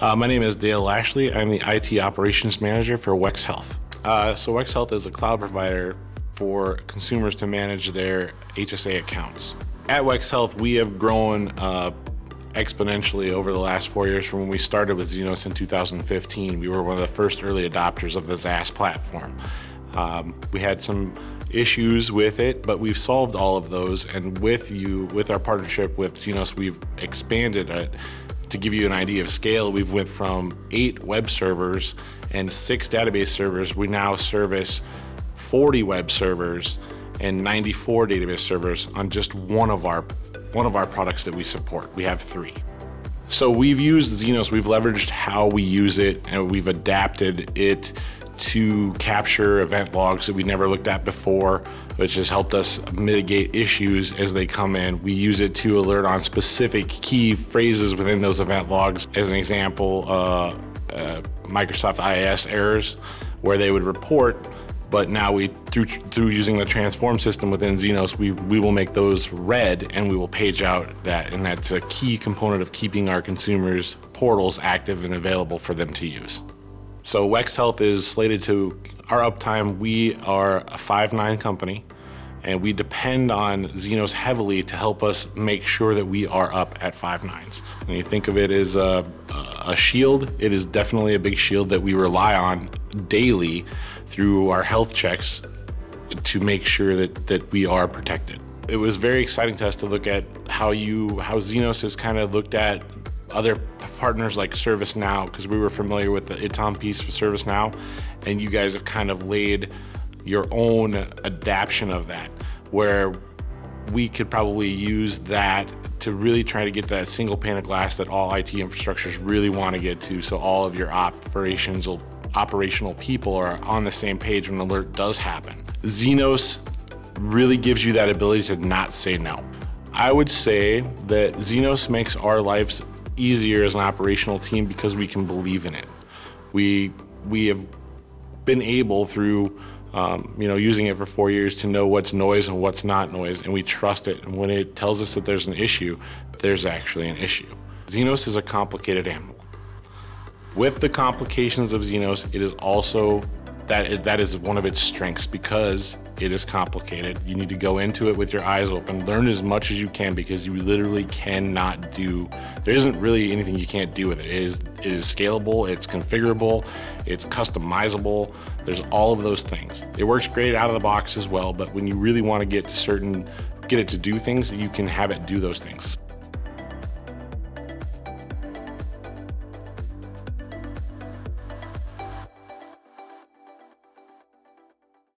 Uh, my name is Dale Lashley. I'm the IT Operations Manager for Wex Health. Uh, so Wex Health is a cloud provider for consumers to manage their HSA accounts. At Wex Health, we have grown uh, exponentially over the last four years from when we started with Zenoss in 2015. We were one of the first early adopters of the SaaS platform. Um, we had some issues with it, but we've solved all of those. And with you, with our partnership with Zenoss, we've expanded it. To give you an idea of scale, we've went from eight web servers and six database servers. We now service 40 web servers and 94 database servers on just one of our one of our products that we support. We have three. So we've used Zenoss, we've leveraged how we use it and we've adapted it to capture event logs that we never looked at before, which has helped us mitigate issues as they come in. We use it to alert on specific key phrases within those event logs. As an example, uh, uh, Microsoft IIS errors, where they would report but now we, through, through using the transform system within Zenoss, we, we will make those red and we will page out that. And that's a key component of keeping our consumers' portals active and available for them to use. So Wex Health is slated to, our uptime, we are a five nine company and we depend on Zenoss heavily to help us make sure that we are up at five nines. When you think of it as a, a shield, it is definitely a big shield that we rely on daily through our health checks to make sure that, that we are protected. It was very exciting to us to look at how you how Zenoss has kind of looked at other partners like ServiceNow because we were familiar with the ITOM piece for ServiceNow, and you guys have kind of laid your own adaptation of that, where we could probably use that to really try to get that single pane of glass that all IT infrastructures really want to get to, so all of your operations will operational people are on the same page when an alert does happen. Zenoss really gives you that ability to not say no. I would say that Zenoss makes our lives easier as an operational team because we can believe in it. We, we have been able through um, you know, using it for four years to know what's noise and what's not noise, and we trust it. And when it tells us that there's an issue, there's actually an issue. Zenoss is a complicated animal. With the complications of Zenoss, it is also that that is one of its strengths because it is complicated. You need to go into it with your eyes open, learn as much as you can because you literally cannot do. There isn't really anything you can't do with it. It is it is scalable, it's configurable, it's customizable. There's all of those things. It works great out of the box as well, but when you really want to get to certain get it to do things, you can have it do those things.